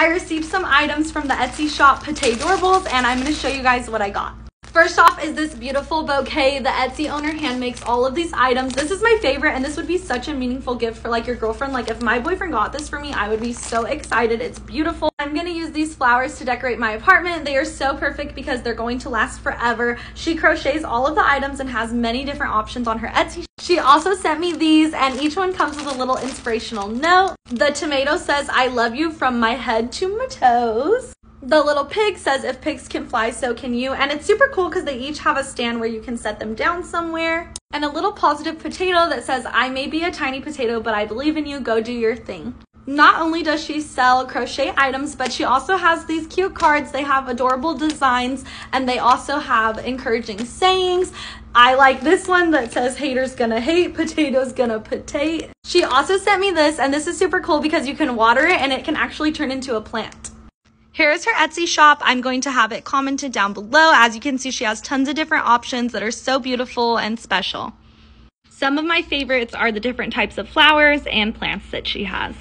I received some items from the Etsy shop Potadorables and I'm going to show you guys what I got. First off is this beautiful bouquet. The Etsy owner hand makes all of these items. This is my favorite and this would be such a meaningful gift for like your girlfriend. Like if my boyfriend got this for me, I would be so excited. It's beautiful. I'm gonna use these flowers to decorate my apartment. They are so perfect because they're going to last forever. She crochets all of the items and has many different options on her Etsy. She also sent me these and each one comes with a little inspirational note. The tomato says, I love you from my head to my toes. The little pig says if pigs can fly so can you. And it's super cool because they each have a stand where you can set them down somewhere. And a little positive potato that says i may be a tiny potato but i believe in you. Go do your thing not only does she sell crochet items but she also has these cute cards they have adorable designs and they also have encouraging sayings I like this one that says haters gonna hate, potatoes gonna potate. She also sent me this and this is super cool because you can water it and it can actually turn into a plant. Here is her Etsy shop. I'm going to have it commented down below. As you can see, she has tons of different options that are so beautiful and special. Some of my favorites are the different types of flowers and plants that she has.